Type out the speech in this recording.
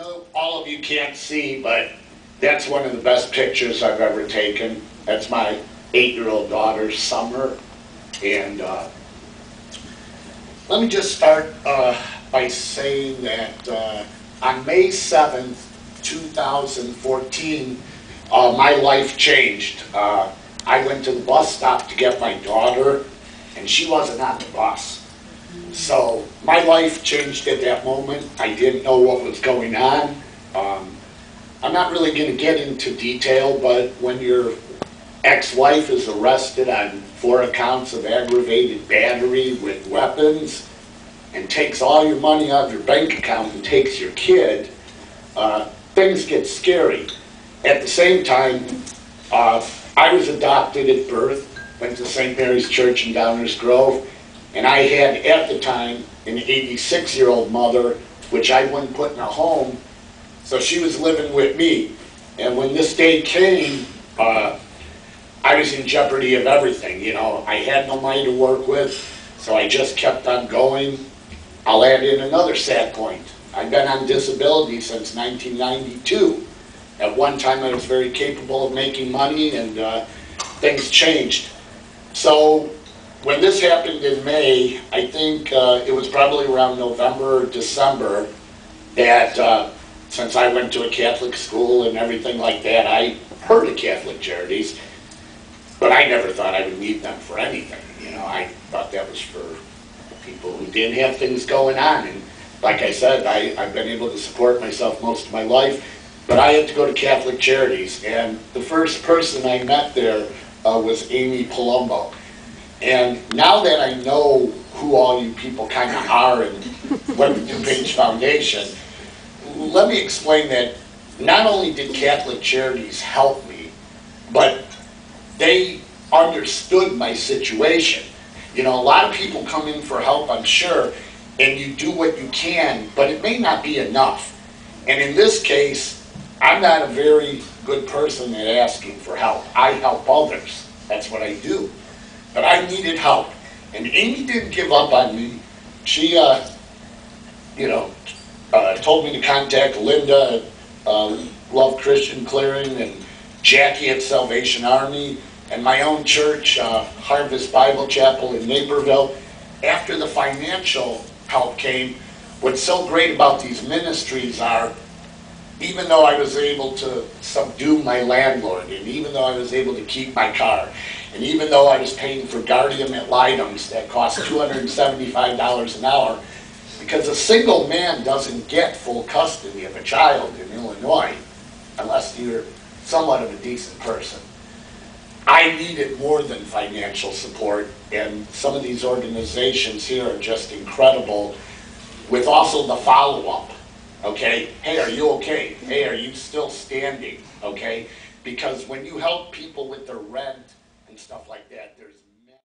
know all of you can't see, but that's one of the best pictures I've ever taken. That's my eight-year-old daughter, Summer. And uh, let me just start uh, by saying that uh, on May 7th, 2014, uh, my life changed. Uh, I went to the bus stop to get my daughter, and she wasn't on the bus. So my life changed at that moment. I didn't know what was going on. Um, I'm not really going to get into detail, but when your ex-wife is arrested on four accounts of aggravated battery with weapons and takes all your money out of your bank account and takes your kid, uh, things get scary. At the same time, uh, I was adopted at birth, went to St. Mary's Church in Downers Grove, and I had at the time an 86-year-old mother, which I wouldn't put in a home, so she was living with me. And when this day came, uh, I was in jeopardy of everything, you know. I had no money to work with, so I just kept on going. I'll add in another sad point. I've been on disability since 1992. At one time, I was very capable of making money, and uh, things changed. So when this happened in May, I think uh, it was probably around November or December that, uh, since I went to a Catholic school and everything like that, I heard of Catholic Charities, but I never thought I would need them for anything. You know, I thought that was for people who didn't have things going on. And like I said, I, I've been able to support myself most of my life, but I had to go to Catholic Charities. And the first person I met there uh, was Amy Palumbo. And now that I know who all you people kind of are and what the DuPage Foundation, let me explain that not only did Catholic Charities help me, but they understood my situation. You know, a lot of people come in for help, I'm sure, and you do what you can, but it may not be enough. And in this case, I'm not a very good person at asking for help. I help others. That's what I do. But I needed help. And Amy didn't give up on me. She, uh, you know, uh, told me to contact Linda, uh, Love Christian Clearing, and Jackie at Salvation Army, and my own church, uh, Harvest Bible Chapel in Naperville. After the financial help came, what's so great about these ministries are, even though I was able to subdue my landlord, and even though I was able to keep my car, and even though I was paying for guardian ad litems that cost $275 an hour, because a single man doesn't get full custody of a child in Illinois unless you're somewhat of a decent person. I needed more than financial support, and some of these organizations here are just incredible with also the follow-up, okay? Hey, are you okay? Hey, are you still standing, okay? Because when you help people with their rent and stuff like that,